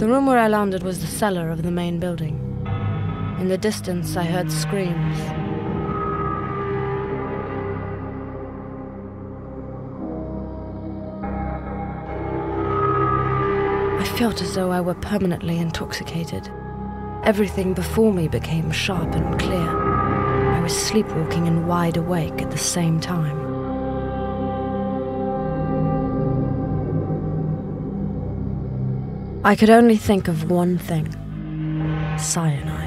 The room where I landed was the cellar of the main building. In the distance, I heard screams. I felt as though I were permanently intoxicated. Everything before me became sharp and clear. I was sleepwalking and wide awake at the same time. I could only think of one thing cyanide.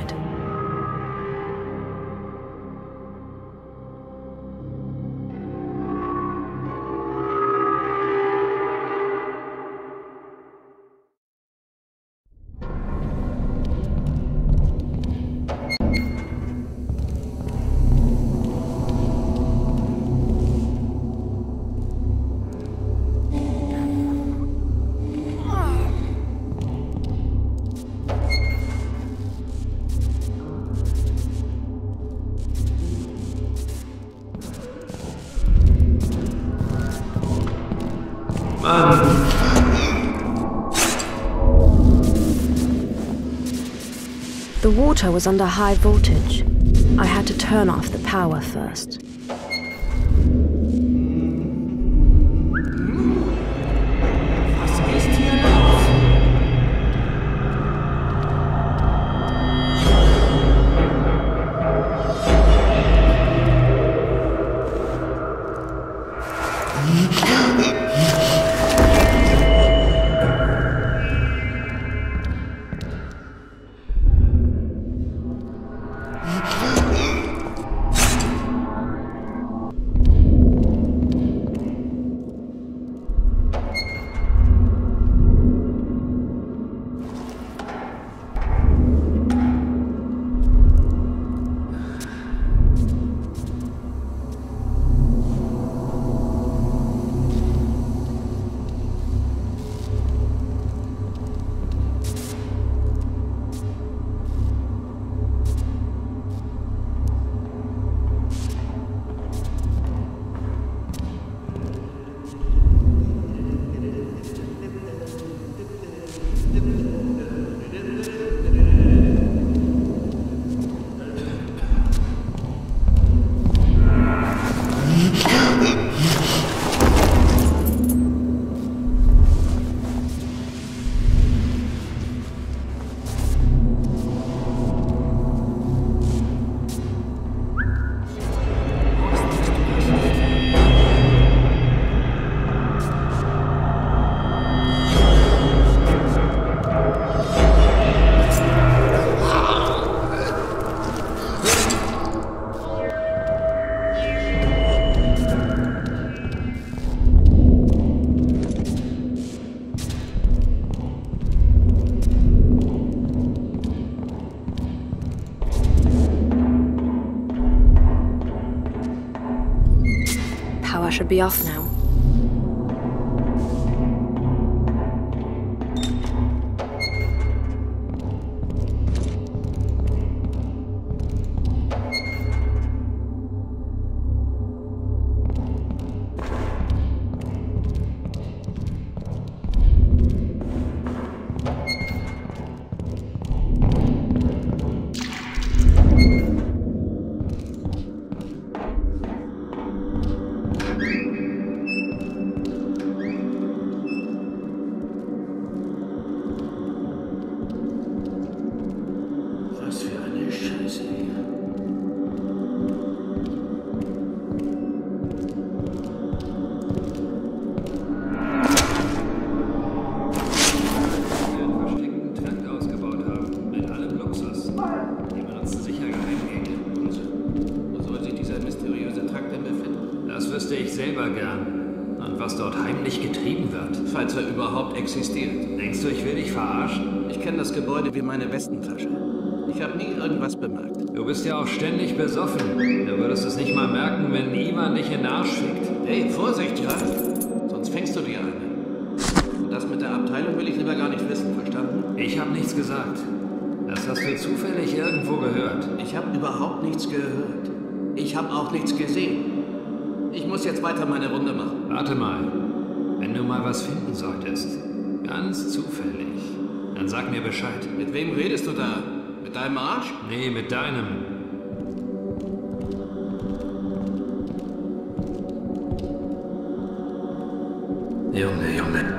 The water was under high voltage. I had to turn off the power first. Should be off now. Selber gern. Und was dort heimlich getrieben wird. Falls er überhaupt existiert. Denkst du, ich will dich verarschen? Ich kenne das Gebäude wie meine Westentasche. Ich habe nie irgendwas bemerkt. Du bist ja auch ständig besoffen. Du würdest es nicht mal merken, wenn Ivan dich in den Arsch fickt. Hey, Vorsicht, ja? Sonst fängst du dir eine. Und das mit der Abteilung will ich lieber gar nicht wissen, verstanden? Ich habe nichts gesagt. Das hast du zufällig irgendwo gehört. Ich habe überhaupt nichts gehört. Ich habe auch nichts gesehen. Ich muss jetzt weiter meine Runde machen. Warte mal. Wenn du mal was finden solltest. Ganz zufällig. Dann sag mir Bescheid. Mit wem redest du da? Mit deinem Arsch? Nee, mit deinem. Junge, Junge.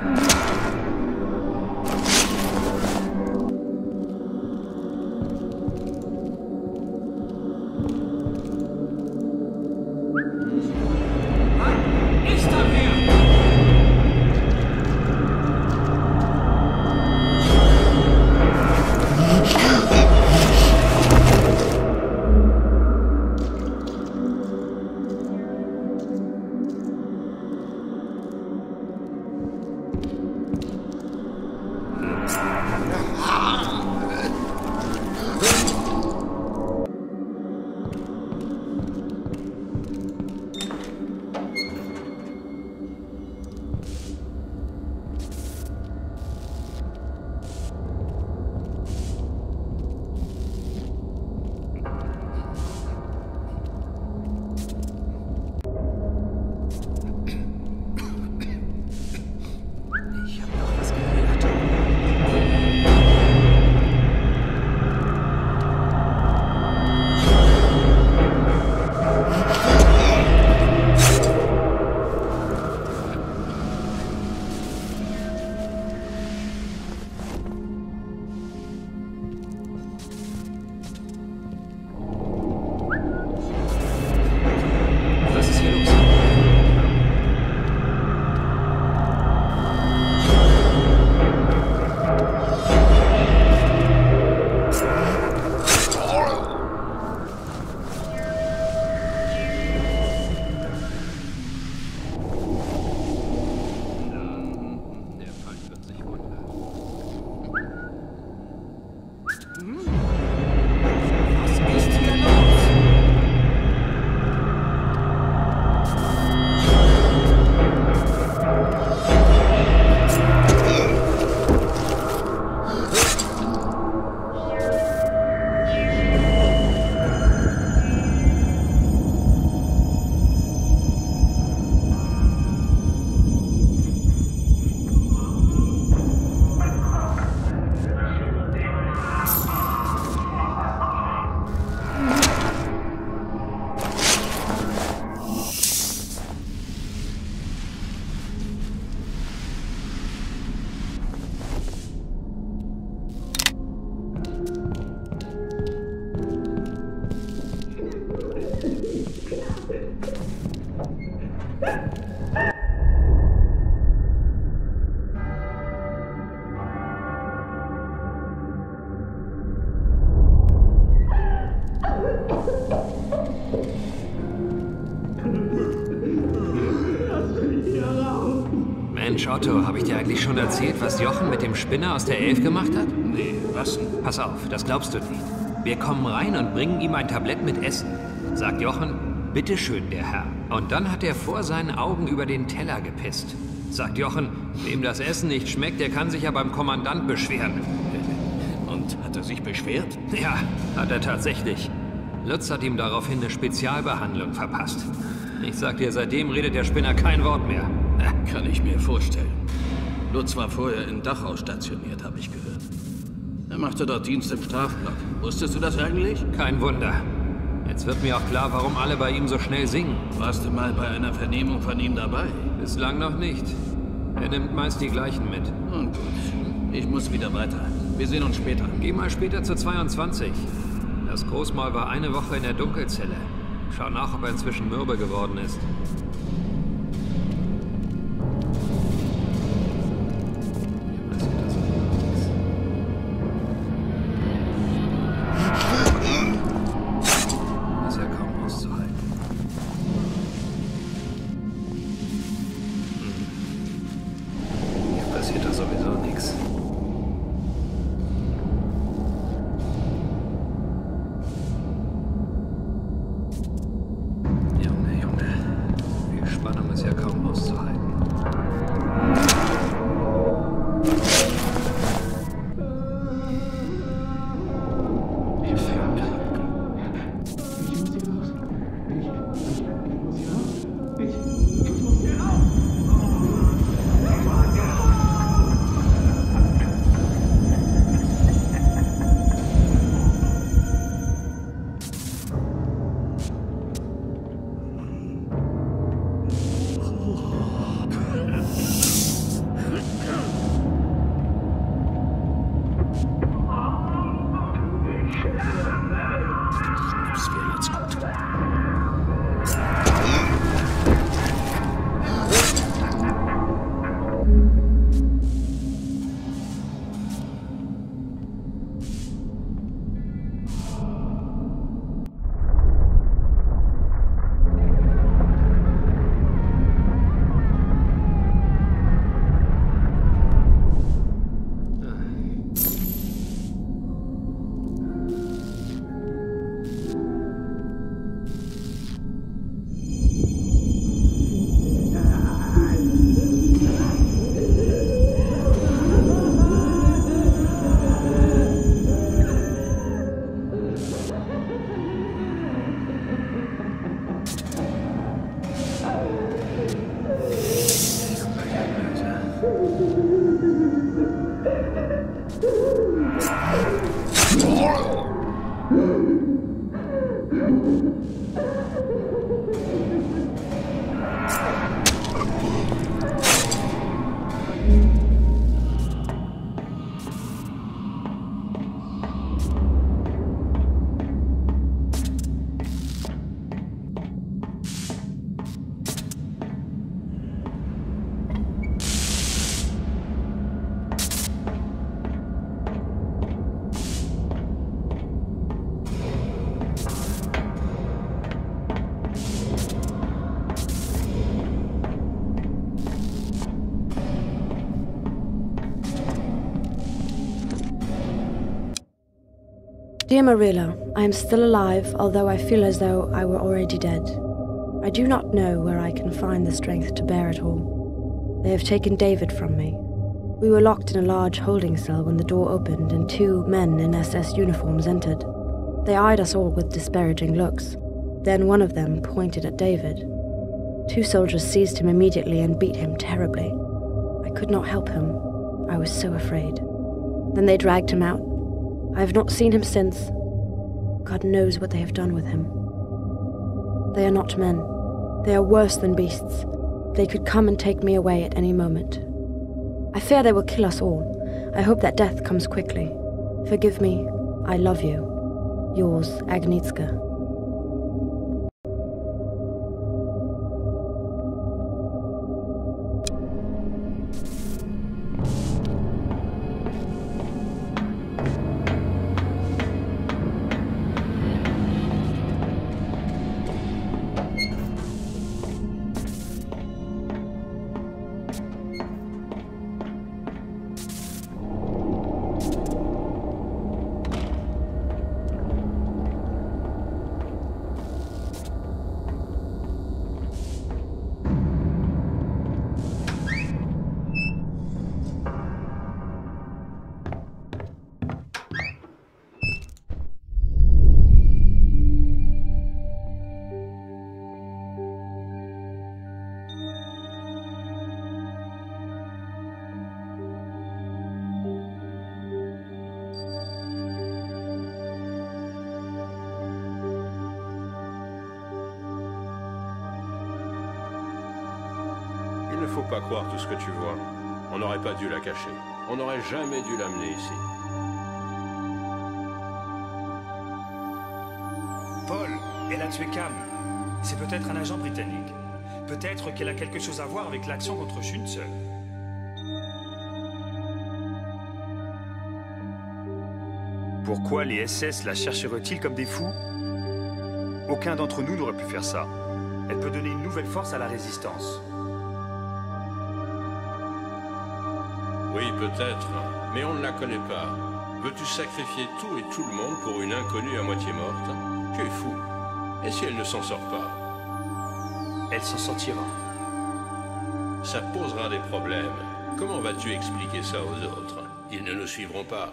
Otto, habe ich dir eigentlich schon erzählt, was Jochen mit dem Spinner aus der Elf gemacht hat? Nee, was denn? Pass auf, das glaubst du nicht. Wir kommen rein und bringen ihm ein Tablett mit Essen. Sagt Jochen, bitteschön, der Herr. Und dann hat er vor seinen Augen über den Teller gepisst. Sagt Jochen, wem das Essen nicht schmeckt, der kann sich ja beim Kommandant beschweren. Und hat er sich beschwert? Ja, hat er tatsächlich. Lutz hat ihm daraufhin eine Spezialbehandlung verpasst. Ich sag dir, seitdem redet der Spinner kein Wort mehr. Kann ich mir vorstellen. Lutz war vorher in Dachau stationiert, habe ich gehört. Er machte dort Dienst im Strafblock. Wusstest du das eigentlich? Kein Wunder. Jetzt wird mir auch klar, warum alle bei ihm so schnell singen. Warst du mal bei einer Vernehmung von ihm dabei? Bislang noch nicht. Er nimmt meist die gleichen mit. Nun gut. Ich muss wieder weiter. Wir sehen uns später. Geh mal später zu 22. Das Großmaul war eine Woche in der Dunkelzelle. Schau nach, ob er inzwischen mürbe geworden. Ist Dear Marilla, I am still alive, although I feel as though I were already dead. I do not know where I can find the strength to bear it all. They have taken David from me. We were locked in a large holding cell when the door opened and two men in SS uniforms entered. They eyed us all with disparaging looks. Then one of them pointed at David. Two soldiers seized him immediately and beat him terribly. I could not help him. I was so afraid. Then they dragged him out I have not seen him since. God knows what they have done with him. They are not men. They are worse than beasts. They could come and take me away at any moment. I fear they will kill us all. I hope that death comes quickly. Forgive me. I love you. Yours, Agnitska. Pas croire tout ce que tu vois. On n'aurait pas dû la cacher. On n'aurait jamais dû l'amener ici. Paul, elle a tué Cam. C'est peut-être un agent britannique. Peut-être qu'elle a quelque chose à voir avec l'action contre Schütze. Pourquoi les SS la chercheraient-ils comme des fous? Aucun d'entre nous n'aurait pu faire ça. Elle peut donner une nouvelle force à la résistance. Peut-être, mais on ne la connaît pas. Veux-tu sacrifier tout et tout le monde pour une inconnue à moitié morte? Tu es fou. Et si elle ne s'en sort pas? Elle s'en sortira. Ça posera des problèmes. Comment vas-tu expliquer ça aux autres? Ils ne nous suivront pas.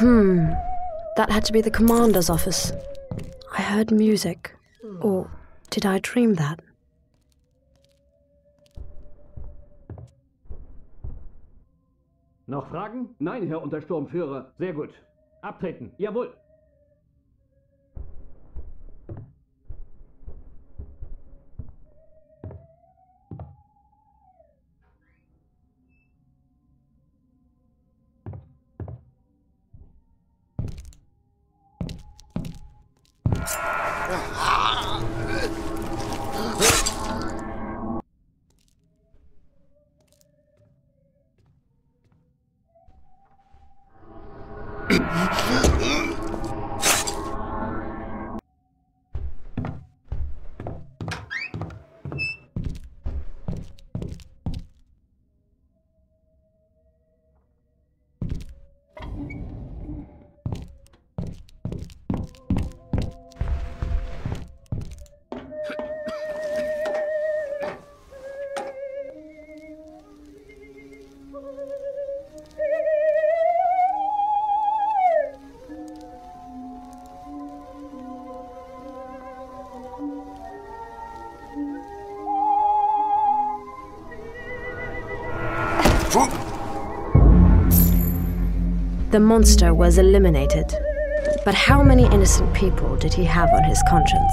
Hmm. That had to be the commander's office. I heard music. Or did I dream that? Noch Fragen? Nein, Herr Untersturmführer. Sehr gut. Abtreten. Jawohl. The monster was eliminated. But how many innocent people did he have on his conscience?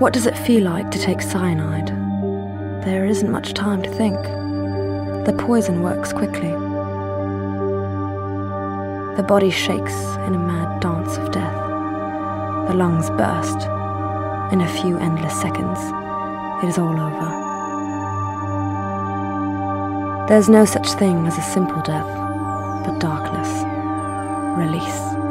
What does it feel like to take cyanide? There isn't much time to think. The poison works quickly. The body shakes in a mad dance of death. The lungs burst. In a few endless seconds, it is all over. There's no such thing as a simple death, but darkness, release.